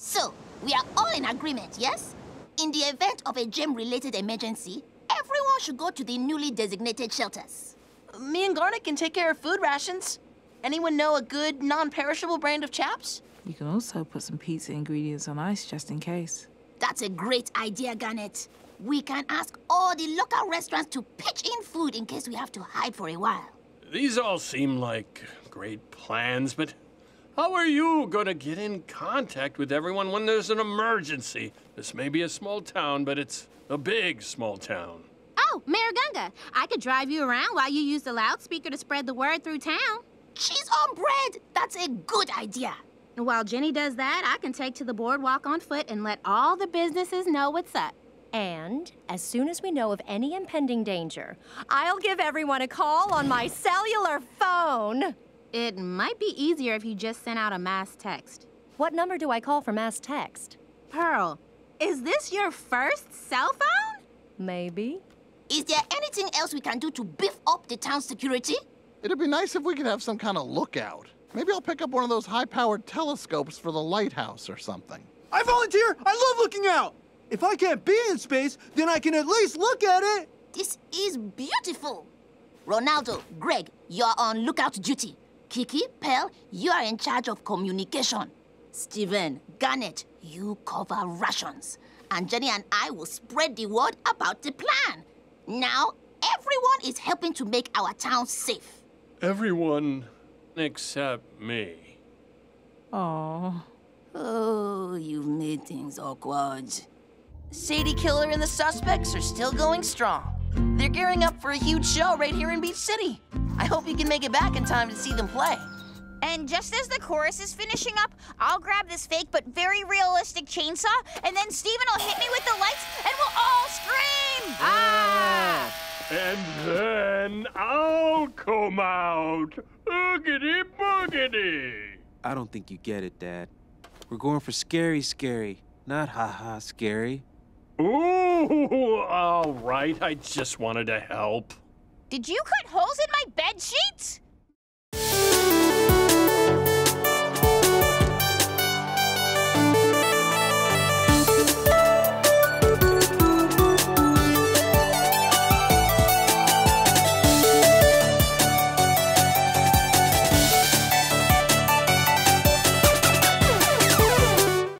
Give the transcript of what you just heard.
So, we are all in agreement, yes? In the event of a gem-related emergency, everyone should go to the newly designated shelters. Me and Garnet can take care of food rations. Anyone know a good, non-perishable brand of chaps? You can also put some pizza ingredients on ice just in case. That's a great idea, Garnet. We can ask all the local restaurants to pitch in food in case we have to hide for a while. These all seem like great plans, but how are you gonna get in contact with everyone when there's an emergency? This may be a small town, but it's a big small town. Oh, Mayor Gunga, I could drive you around while you use the loudspeaker to spread the word through town. Cheese on bread! That's a good idea. And while Jenny does that, I can take to the boardwalk on foot and let all the businesses know what's up. And as soon as we know of any impending danger, I'll give everyone a call on my cellular phone. It might be easier if you just sent out a mass text. What number do I call for mass text? Pearl, is this your first cell phone? Maybe. Is there anything else we can do to beef up the town's security? It'd be nice if we could have some kind of lookout. Maybe I'll pick up one of those high-powered telescopes for the lighthouse or something. I volunteer! I love looking out! If I can't be in space, then I can at least look at it! This is beautiful. Ronaldo, Greg, you're on lookout duty. Kiki, Pearl, you are in charge of communication. Steven, Garnet, you cover rations. And Jenny and I will spread the word about the plan. Now, everyone is helping to make our town safe. Everyone except me. Oh. Oh, you've made things awkward. Sadie Killer and the suspects are still going strong. They're gearing up for a huge show right here in Beach City. I hope you can make it back in time to see them play. And just as the chorus is finishing up, I'll grab this fake but very realistic chainsaw, and then Steven will hit me with the lights, and we'll all scream! Ah! And then I'll come out. Oogity boogity. I don't think you get it, Dad. We're going for scary, scary, not ha-ha scary. Ooh, all right. I just wanted to help. Did you cut holes in my bed sheets?